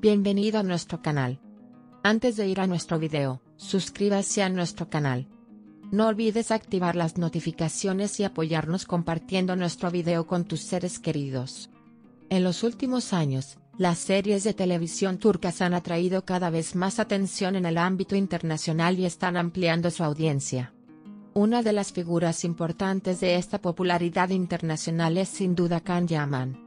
Bienvenido a nuestro canal. Antes de ir a nuestro video, suscríbase a nuestro canal. No olvides activar las notificaciones y apoyarnos compartiendo nuestro video con tus seres queridos. En los últimos años, las series de televisión turcas han atraído cada vez más atención en el ámbito internacional y están ampliando su audiencia. Una de las figuras importantes de esta popularidad internacional es sin duda Can Yaman.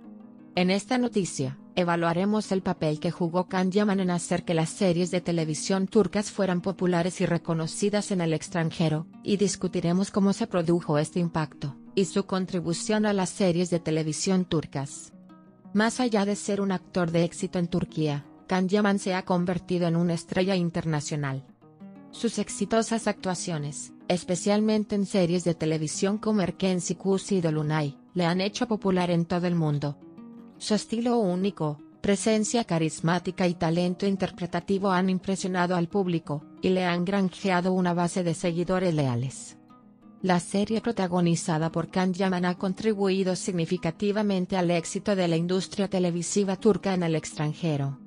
En esta noticia, evaluaremos el papel que jugó Can Yaman en hacer que las series de televisión turcas fueran populares y reconocidas en el extranjero, y discutiremos cómo se produjo este impacto, y su contribución a las series de televisión turcas. Más allá de ser un actor de éxito en Turquía, Can Yaman se ha convertido en una estrella internacional. Sus exitosas actuaciones, especialmente en series de televisión como Erkenci Kusi y Dolunay, le han hecho popular en todo el mundo, su estilo único, presencia carismática y talento interpretativo han impresionado al público, y le han granjeado una base de seguidores leales. La serie protagonizada por Can Yaman ha contribuido significativamente al éxito de la industria televisiva turca en el extranjero.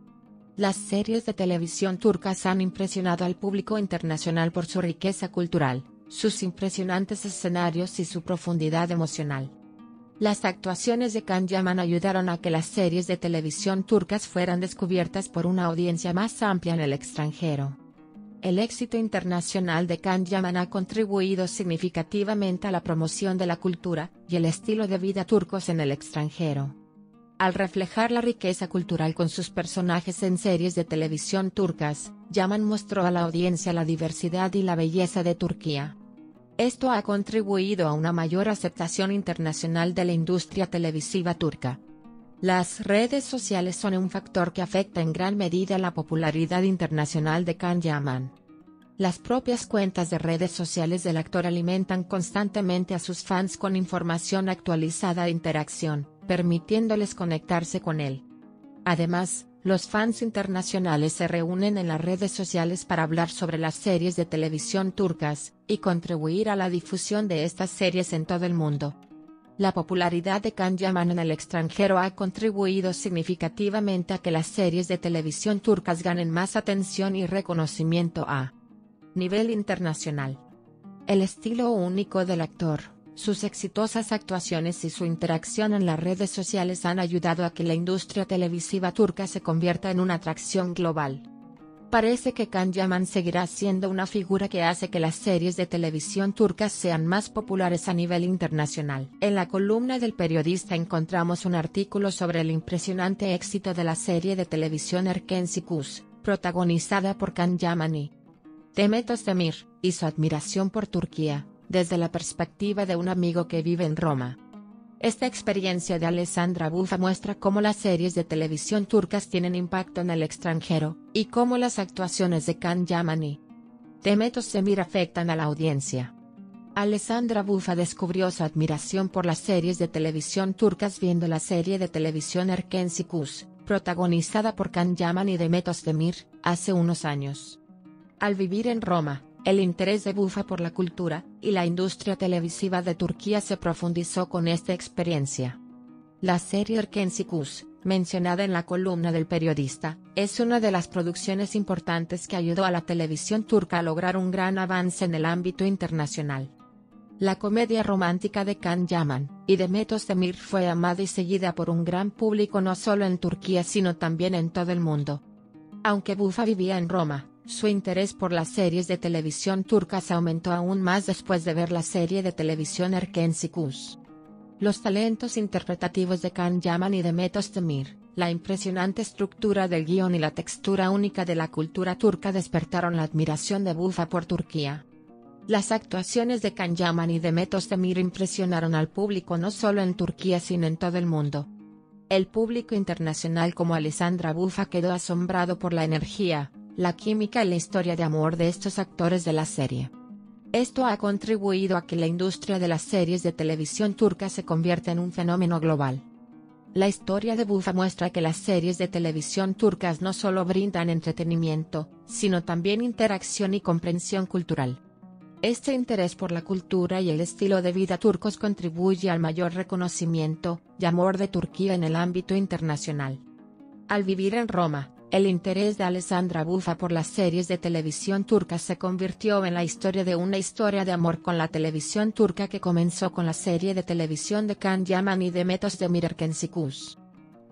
Las series de televisión turcas han impresionado al público internacional por su riqueza cultural, sus impresionantes escenarios y su profundidad emocional. Las actuaciones de Can Yaman ayudaron a que las series de televisión turcas fueran descubiertas por una audiencia más amplia en el extranjero. El éxito internacional de Can Yaman ha contribuido significativamente a la promoción de la cultura y el estilo de vida turcos en el extranjero. Al reflejar la riqueza cultural con sus personajes en series de televisión turcas, Yaman mostró a la audiencia la diversidad y la belleza de Turquía. Esto ha contribuido a una mayor aceptación internacional de la industria televisiva turca. Las redes sociales son un factor que afecta en gran medida la popularidad internacional de Can Yaman. Las propias cuentas de redes sociales del actor alimentan constantemente a sus fans con información actualizada e interacción, permitiéndoles conectarse con él. Además, los fans internacionales se reúnen en las redes sociales para hablar sobre las series de televisión turcas, y contribuir a la difusión de estas series en todo el mundo. La popularidad de Can Yaman en el extranjero ha contribuido significativamente a que las series de televisión turcas ganen más atención y reconocimiento a nivel internacional. El estilo único del actor, sus exitosas actuaciones y su interacción en las redes sociales han ayudado a que la industria televisiva turca se convierta en una atracción global. Parece que Can Yaman seguirá siendo una figura que hace que las series de televisión turcas sean más populares a nivel internacional. En la columna del periodista encontramos un artículo sobre el impresionante éxito de la serie de televisión Erkenci Kus, protagonizada por Can Yaman Demet Özdemir, y su admiración por Turquía, desde la perspectiva de un amigo que vive en Roma. Esta experiencia de Alessandra Bufa muestra cómo las series de televisión turcas tienen impacto en el extranjero, y cómo las actuaciones de Can Yamani Demet Semir afectan a la audiencia. Alessandra Bufa descubrió su admiración por las series de televisión turcas viendo la serie de televisión Erkenci Kus, protagonizada por Can Yaman y Demet Özdemir, hace unos años. Al vivir en Roma, el interés de Bufa por la cultura y la industria televisiva de Turquía se profundizó con esta experiencia. La serie Erkensikus, mencionada en la columna del periodista, es una de las producciones importantes que ayudó a la televisión turca a lograr un gran avance en el ámbito internacional. La comedia romántica de Can Yaman y de Metos Demir fue amada y seguida por un gran público no solo en Turquía sino también en todo el mundo. Aunque Bufa vivía en Roma, su interés por las series de televisión turcas aumentó aún más después de ver la serie de televisión Erkenci Kus. Los talentos interpretativos de Can Yaman y de Metos la impresionante estructura del guion y la textura única de la cultura turca despertaron la admiración de Bufa por Turquía. Las actuaciones de Can Yaman y de Metos impresionaron al público no solo en Turquía sino en todo el mundo. El público internacional como Alessandra Bufa quedó asombrado por la energía, la química y la historia de amor de estos actores de la serie. Esto ha contribuido a que la industria de las series de televisión turca se convierta en un fenómeno global. La historia de Bufa muestra que las series de televisión turcas no solo brindan entretenimiento, sino también interacción y comprensión cultural. Este interés por la cultura y el estilo de vida turcos contribuye al mayor reconocimiento y amor de Turquía en el ámbito internacional. Al vivir en Roma, el interés de Alessandra Bufa por las series de televisión turcas se convirtió en la historia de una historia de amor con la televisión turca que comenzó con la serie de televisión de Can Yaman y de Metos de Mirkensikus.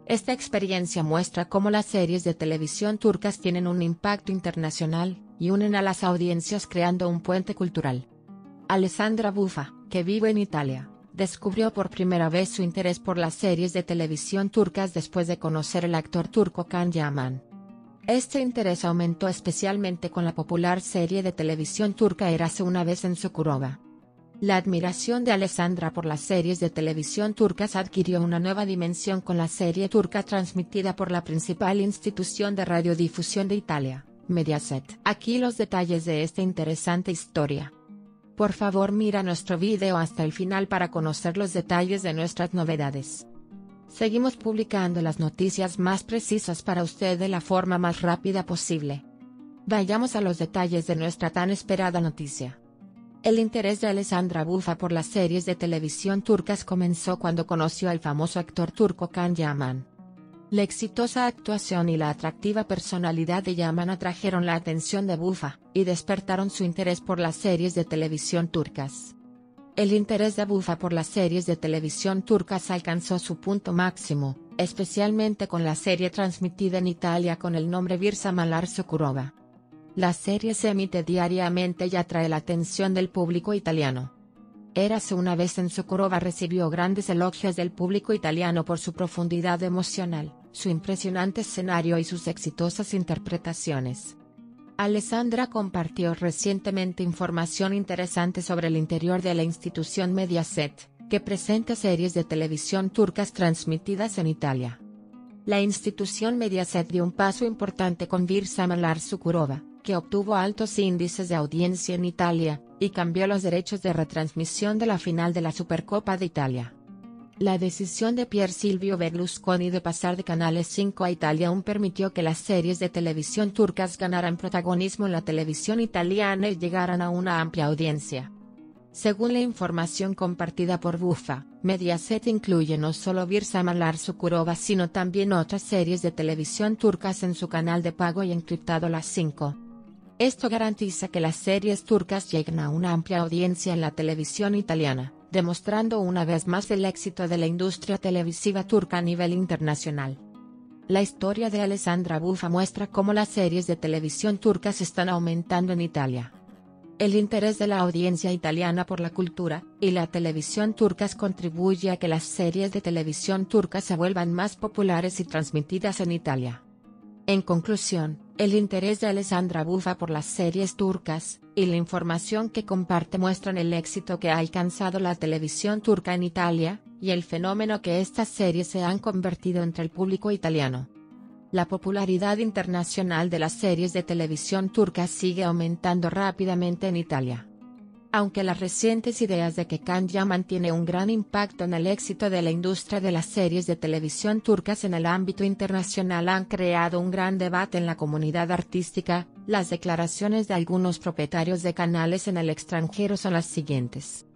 Esta experiencia muestra cómo las series de televisión turcas tienen un impacto internacional, y unen a las audiencias creando un puente cultural. Alessandra Bufa, que vive en Italia, descubrió por primera vez su interés por las series de televisión turcas después de conocer al actor turco Can Yaman. Este interés aumentó especialmente con la popular serie de televisión turca Érase una vez en Sokurova. La admiración de Alessandra por las series de televisión turcas adquirió una nueva dimensión con la serie turca transmitida por la principal institución de radiodifusión de Italia, Mediaset. Aquí los detalles de esta interesante historia. Por favor mira nuestro video hasta el final para conocer los detalles de nuestras novedades. Seguimos publicando las noticias más precisas para usted de la forma más rápida posible. Vayamos a los detalles de nuestra tan esperada noticia. El interés de Alessandra Bufa por las series de televisión turcas comenzó cuando conoció al famoso actor turco Can Yaman. La exitosa actuación y la atractiva personalidad de Yaman atrajeron la atención de Bufa, y despertaron su interés por las series de televisión turcas. El interés de Bufa por las series de televisión turcas alcanzó su punto máximo, especialmente con la serie transmitida en Italia con el nombre Virsa Malar Sokurova. La serie se emite diariamente y atrae la atención del público italiano. Érase una vez en Sokurova recibió grandes elogios del público italiano por su profundidad emocional, su impresionante escenario y sus exitosas interpretaciones. Alessandra compartió recientemente información interesante sobre el interior de la institución Mediaset, que presenta series de televisión turcas transmitidas en Italia. La institución Mediaset dio un paso importante con Vir Samalar Sukurova, que obtuvo altos índices de audiencia en Italia, y cambió los derechos de retransmisión de la final de la Supercopa de Italia. La decisión de Pier Silvio Berlusconi de pasar de Canales 5 a Italia aún permitió que las series de televisión turcas ganaran protagonismo en la televisión italiana y llegaran a una amplia audiencia. Según la información compartida por Bufa, Mediaset incluye no solo Virsa Malar Sukurova sino también otras series de televisión turcas en su canal de pago y encriptado las 5. Esto garantiza que las series turcas lleguen a una amplia audiencia en la televisión italiana, demostrando una vez más el éxito de la industria televisiva turca a nivel internacional. La historia de Alessandra Bufa muestra cómo las series de televisión turcas están aumentando en Italia. El interés de la audiencia italiana por la cultura y la televisión turcas contribuye a que las series de televisión turcas se vuelvan más populares y transmitidas en Italia. En conclusión, el interés de Alessandra Bufa por las series turcas, y la información que comparte muestran el éxito que ha alcanzado la televisión turca en Italia, y el fenómeno que estas series se han convertido entre el público italiano. La popularidad internacional de las series de televisión turcas sigue aumentando rápidamente en Italia aunque las recientes ideas de que Can Yaman tiene un gran impacto en el éxito de la industria de las series de televisión turcas en el ámbito internacional han creado un gran debate en la comunidad artística, las declaraciones de algunos propietarios de canales en el extranjero son las siguientes.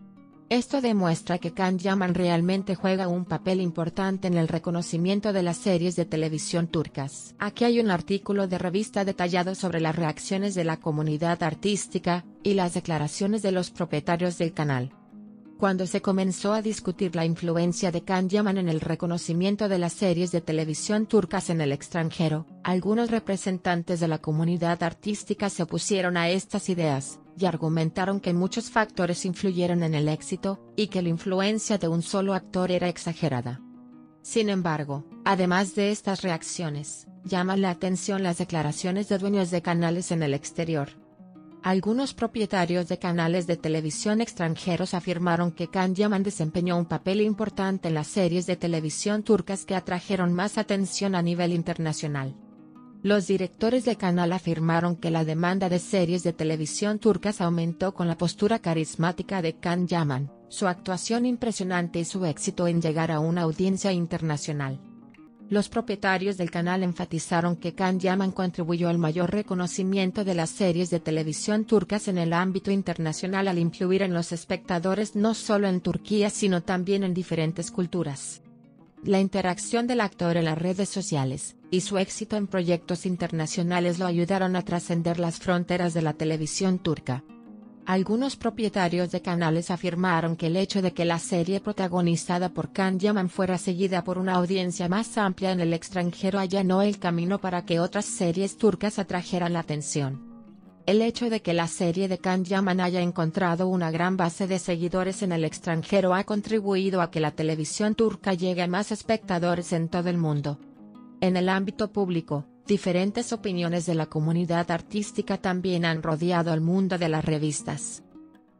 Esto demuestra que Can Yaman realmente juega un papel importante en el reconocimiento de las series de televisión turcas. Aquí hay un artículo de revista detallado sobre las reacciones de la comunidad artística, y las declaraciones de los propietarios del canal. Cuando se comenzó a discutir la influencia de Can Yaman en el reconocimiento de las series de televisión turcas en el extranjero, algunos representantes de la comunidad artística se opusieron a estas ideas, y argumentaron que muchos factores influyeron en el éxito, y que la influencia de un solo actor era exagerada. Sin embargo, además de estas reacciones, llaman la atención las declaraciones de dueños de canales en el exterior. Algunos propietarios de canales de televisión extranjeros afirmaron que Can Yaman desempeñó un papel importante en las series de televisión turcas que atrajeron más atención a nivel internacional. Los directores de canal afirmaron que la demanda de series de televisión turcas aumentó con la postura carismática de Can Yaman, su actuación impresionante y su éxito en llegar a una audiencia internacional. Los propietarios del canal enfatizaron que Can Yaman contribuyó al mayor reconocimiento de las series de televisión turcas en el ámbito internacional al influir en los espectadores no solo en Turquía sino también en diferentes culturas. La interacción del actor en las redes sociales, y su éxito en proyectos internacionales lo ayudaron a trascender las fronteras de la televisión turca. Algunos propietarios de canales afirmaron que el hecho de que la serie protagonizada por Can Yaman fuera seguida por una audiencia más amplia en el extranjero allanó el camino para que otras series turcas atrajeran la atención. El hecho de que la serie de Can Yaman haya encontrado una gran base de seguidores en el extranjero ha contribuido a que la televisión turca llegue a más espectadores en todo el mundo. En el ámbito público, Diferentes opiniones de la comunidad artística también han rodeado al mundo de las revistas.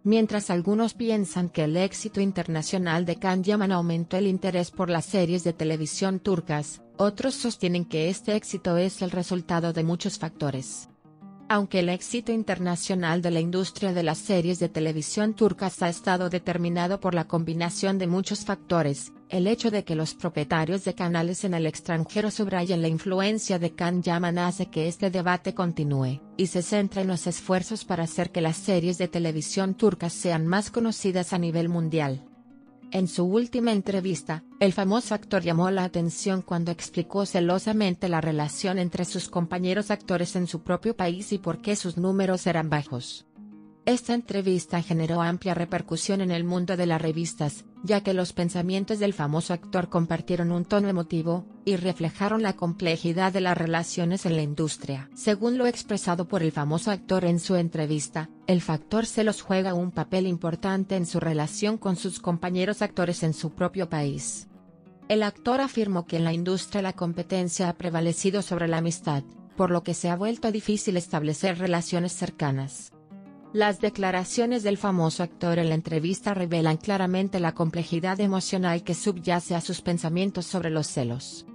Mientras algunos piensan que el éxito internacional de Can Yaman aumentó el interés por las series de televisión turcas, otros sostienen que este éxito es el resultado de muchos factores. Aunque el éxito internacional de la industria de las series de televisión turcas ha estado determinado por la combinación de muchos factores, el hecho de que los propietarios de canales en el extranjero subrayen la influencia de Can Yaman hace que este debate continúe, y se centre en los esfuerzos para hacer que las series de televisión turcas sean más conocidas a nivel mundial. En su última entrevista, el famoso actor llamó la atención cuando explicó celosamente la relación entre sus compañeros actores en su propio país y por qué sus números eran bajos. Esta entrevista generó amplia repercusión en el mundo de las revistas, ya que los pensamientos del famoso actor compartieron un tono emotivo, y reflejaron la complejidad de las relaciones en la industria. Según lo expresado por el famoso actor en su entrevista, el factor celos juega un papel importante en su relación con sus compañeros actores en su propio país. El actor afirmó que en la industria la competencia ha prevalecido sobre la amistad, por lo que se ha vuelto difícil establecer relaciones cercanas. Las declaraciones del famoso actor en la entrevista revelan claramente la complejidad emocional que subyace a sus pensamientos sobre los celos.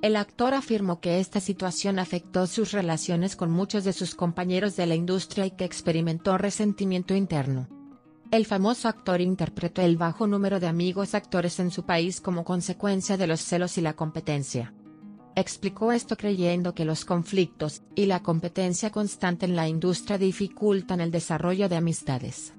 El actor afirmó que esta situación afectó sus relaciones con muchos de sus compañeros de la industria y que experimentó resentimiento interno. El famoso actor interpretó el bajo número de amigos actores en su país como consecuencia de los celos y la competencia. Explicó esto creyendo que los conflictos y la competencia constante en la industria dificultan el desarrollo de amistades.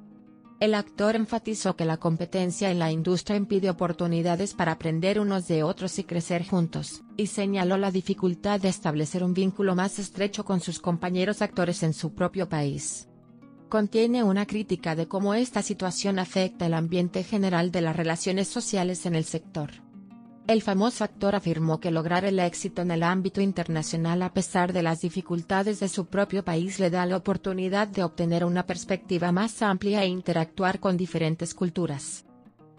El actor enfatizó que la competencia en la industria impide oportunidades para aprender unos de otros y crecer juntos, y señaló la dificultad de establecer un vínculo más estrecho con sus compañeros actores en su propio país. Contiene una crítica de cómo esta situación afecta el ambiente general de las relaciones sociales en el sector. El famoso actor afirmó que lograr el éxito en el ámbito internacional a pesar de las dificultades de su propio país le da la oportunidad de obtener una perspectiva más amplia e interactuar con diferentes culturas.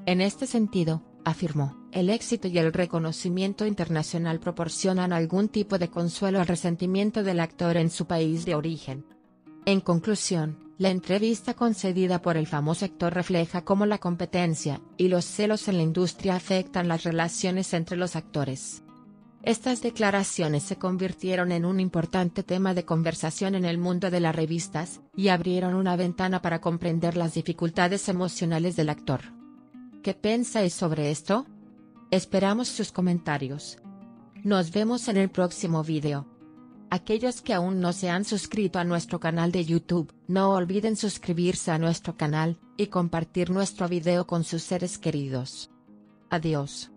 En este sentido, afirmó, el éxito y el reconocimiento internacional proporcionan algún tipo de consuelo al resentimiento del actor en su país de origen. En conclusión, la entrevista concedida por el famoso actor refleja cómo la competencia y los celos en la industria afectan las relaciones entre los actores. Estas declaraciones se convirtieron en un importante tema de conversación en el mundo de las revistas, y abrieron una ventana para comprender las dificultades emocionales del actor. ¿Qué pensáis sobre esto? Esperamos sus comentarios. Nos vemos en el próximo video. Aquellos que aún no se han suscrito a nuestro canal de YouTube, no olviden suscribirse a nuestro canal, y compartir nuestro video con sus seres queridos. Adiós.